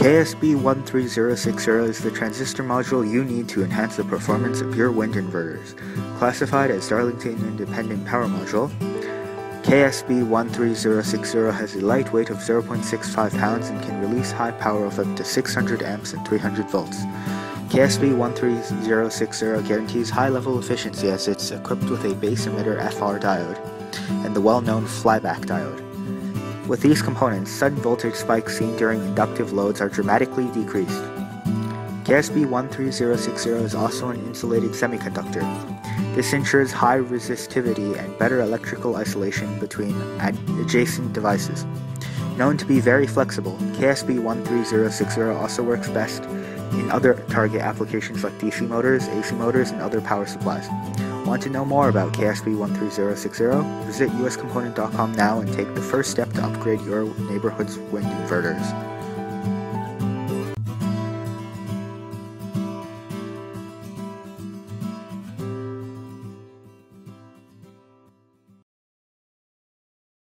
KSB13060 is the transistor module you need to enhance the performance of your wind inverters. Classified as Darlington Independent Power Module, KSB13060 has a light weight of 0.65 pounds and can release high power of up to 600 amps and 300 volts. KSB13060 guarantees high level efficiency as it's equipped with a base emitter FR diode and the well known flyback diode. With these components, sudden voltage spikes seen during inductive loads are dramatically decreased. KSB13060 is also an insulated semiconductor. This ensures high resistivity and better electrical isolation between adjacent devices. Known to be very flexible, KSB13060 also works best in other target applications like DC motors, AC motors, and other power supplies. Want to know more about KSB13060? Visit uscomponent.com now and take the first step to upgrade your neighborhood's wind inverters.